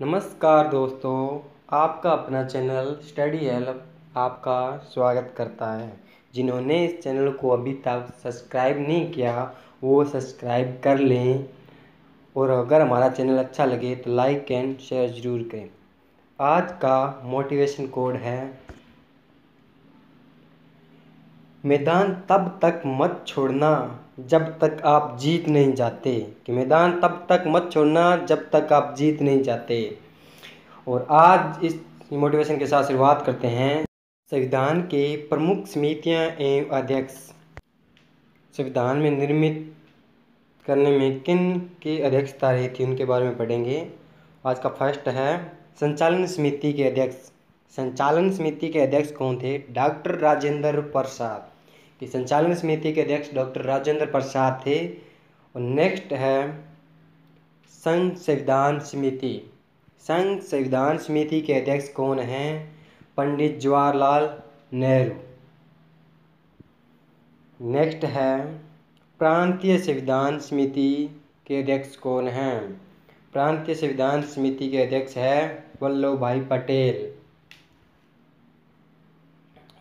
नमस्कार दोस्तों, आपका अपना चैनल स्टडी हेल्प आपका स्वागत करता है। जिन्होंने इस चैनल को अभी तक सब्सक्राइब नहीं किया, वो सब्सक्राइब कर लें और अगर हमारा चैनल अच्छा लगे तो लाइक एंड शेयर ज़रूर करें। आज का मोटिवेशन कोड है मैदान तब तक मत छोड़ना जब तक आप जीत नहीं जाते। कि मैदान तब तक मत छोड़ना जब तक आप जीत नहीं जाते। और आज इस मोटिवेशन के साथ शुरुआत करते हैं। संविधान के प्रमुख समितियाँ एवं अध्यक्ष। संविधान में निर्मित करने में किन की अध्यक्षता रही थी उनके बारे में पढ़ेंगे। आज का फ़र्स्ट है, संचालन समिति के अध्यक्ष। संचालन समिति के अध्यक्ष कौन थे? डॉक्टर राजेंद्र प्रसाद। कि संचालन समिति के अध्यक्ष डॉक्टर राजेंद्र प्रसाद थे। और नेक्स्ट है संघ संविधान समिति। संघ संविधान समिति के अध्यक्ष कौन हैं? पंडित जवाहरलाल नेहरू। नेक्स्ट है प्रांतीय संविधान समिति के अध्यक्ष कौन हैं? प्रांतीय संविधान समिति के अध्यक्ष है वल्लभ भाई पटेल।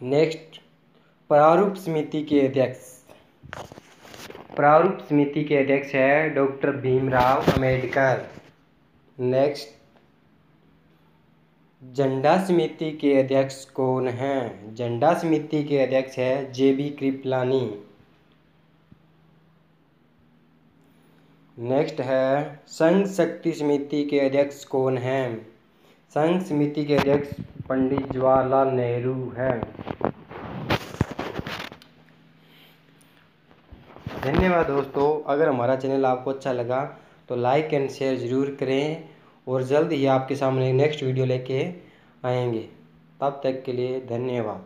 नेक्स्ट प्रारूप समिति के अध्यक्ष। प्रारूप समिति के अध्यक्ष है डॉक्टर भीमराव अंबेडकर नेक्स्ट। झंडा समिति के अध्यक्ष कौन हैं? झंडा समिति के अध्यक्ष है जे बी कृपलानी। नेक्स्ट है, संघ शक्ति समिति के अध्यक्ष कौन हैं? संघ समिति के अध्यक्ष पंडित जवाहरलाल नेहरू हैं। धन्यवाद दोस्तों। अगर हमारा चैनल आपको अच्छा लगा तो लाइक एंड शेयर ज़रूर करें और जल्द ही आपके सामने नेक्स्ट वीडियो लेके आएँगे। तब तक के लिए धन्यवाद।